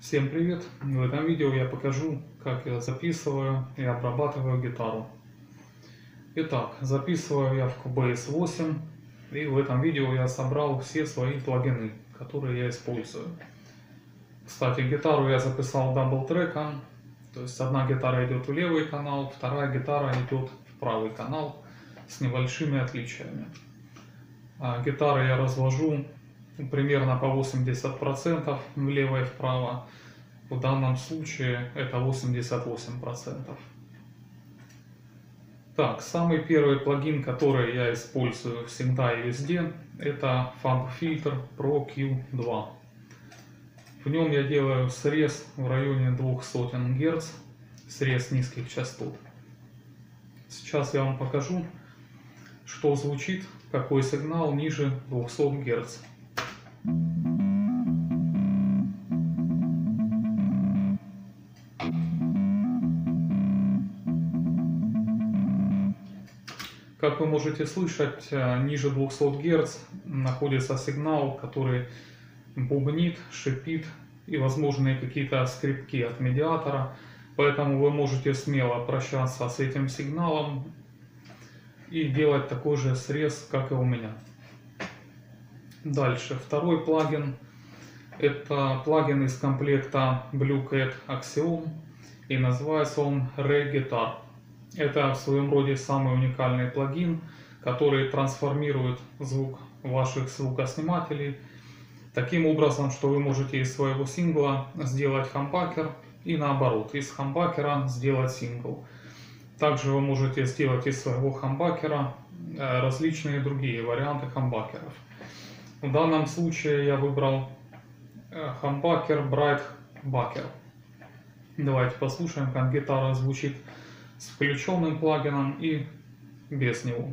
Всем привет! В этом видео я покажу, как я записываю и обрабатываю гитару. Итак, записываю я в Cubase 8 и в этом видео я собрал все свои плагины, которые я использую. Кстати, гитару я записал double track ом, то есть одна гитара идет в левый канал, вторая гитара идет в правый канал с небольшими отличиями. А гитары я развожу примерно по 80% влево и вправо. В данном случае это 88%. Так, самый первый плагин, который я использую всегда и везде, это Funk Filter Pro Q2. В нем я делаю срез в районе 200 Гц, срез низких частот. Сейчас я вам покажу, что звучит, какой сигнал ниже 200 Гц. Как вы можете слышать, э, ниже 200 Гц находится сигнал, который бубнит, шипит и возможные какие-то скрипки от медиатора. Поэтому вы можете смело прощаться с этим сигналом и делать такой же срез, как и у меня. Дальше, второй плагин. Это плагин из комплекта Blue Cat Axiom и называется он Re-Guitar. Это в своем роде самый уникальный плагин, который трансформирует звук ваших звукоснимателей таким образом, что вы можете из своего сингла сделать хамбакер и наоборот, из хамбакера сделать сингл. Также вы можете сделать из своего хамбакера э, различные другие варианты хамбакеров. В данном случае я выбрал э, хамбакер Bright Backer. Давайте послушаем, как гитара звучит с включенным плагином и без него.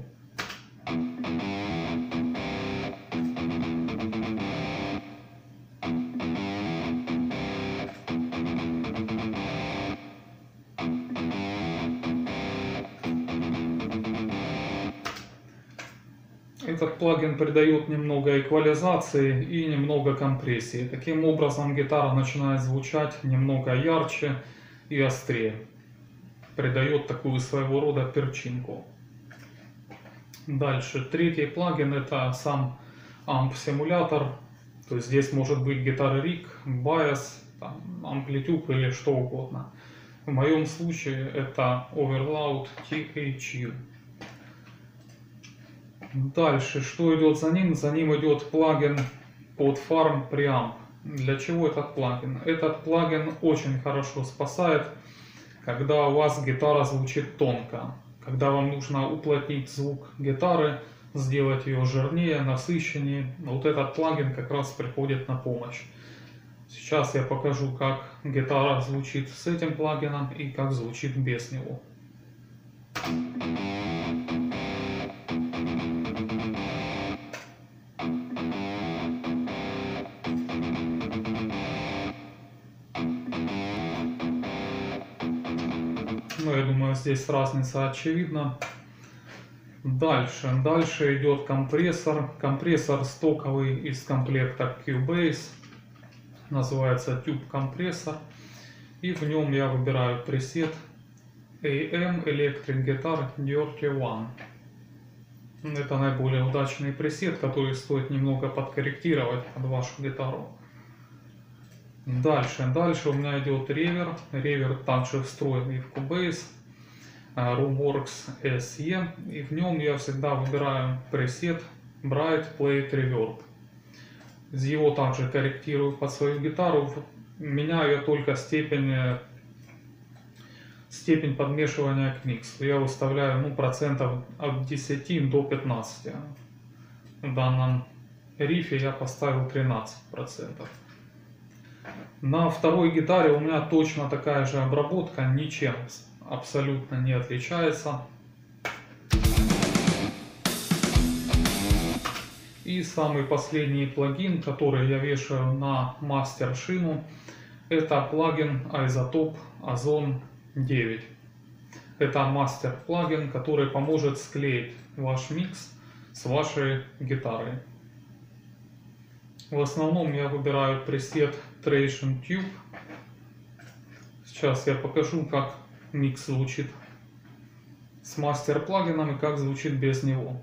Этот плагин придает немного эквализации и немного компрессии. Таким образом гитара начинает звучать немного ярче и острее придает такую своего рода перчинку. Дальше, третий плагин это сам амп-симулятор. То есть здесь может быть гитара рик, байс, амплитюд или что угодно. В моем случае это Overloud THU. Дальше, что идет за ним? За ним идет плагин под Farm Preamp. Для чего этот плагин? Этот плагин очень хорошо спасает когда у вас гитара звучит тонко, когда вам нужно уплотнить звук гитары, сделать ее жирнее, насыщеннее, вот этот плагин как раз приходит на помощь. Сейчас я покажу, как гитара звучит с этим плагином и как звучит без него. Ну, я думаю, здесь разница очевидна. Дальше. Дальше идет компрессор. Компрессор стоковый из комплекта Cubase. Называется Tube компрессор. И в нем я выбираю пресет AM Electric Guitar Dirty One. Это наиболее удачный пресет, который стоит немного подкорректировать под вашу гитару. Дальше, дальше у меня идет ревер. Ревер также встроенный в Cubase. А, Roomworks SE. И в нем я всегда выбираю пресет Bright Plate Reverb. Его также корректирую под свою гитару. Меняю я только степень, э, степень подмешивания к миксу. Я выставляю ну, процентов от 10 до 15. В данном рифе я поставил 13 процентов. На второй гитаре у меня точно такая же обработка, ничем абсолютно не отличается. И самый последний плагин, который я вешаю на мастер шину, это плагин Isotope Ozone 9. Это мастер плагин, который поможет склеить ваш микс с вашей гитарой. В основном я выбираю пресет Tration Tube Сейчас я покажу, как микс звучит с мастер плагином и как звучит без него.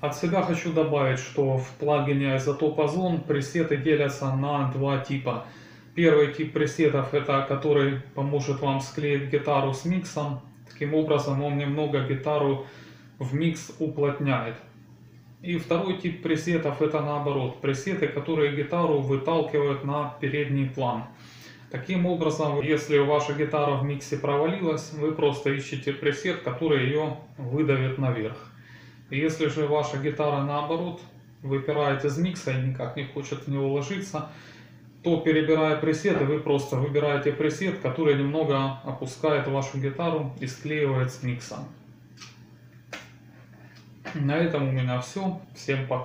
От себя хочу добавить, что в плагине Isotope Ozone пресеты делятся на два типа. Первый тип пресетов это который поможет вам склеить гитару с миксом. Таким образом он немного гитару в микс уплотняет. И второй тип пресетов это наоборот. Пресеты, которые гитару выталкивают на передний план. Таким образом, если ваша гитара в миксе провалилась, вы просто ищете пресет, который ее выдавит наверх. Если же ваша гитара наоборот выпирает из микса и никак не хочет в него ложиться, то перебирая пресеты, вы просто выбираете пресет, который немного опускает вашу гитару и склеивает с миксом. На этом у меня все. Всем пока.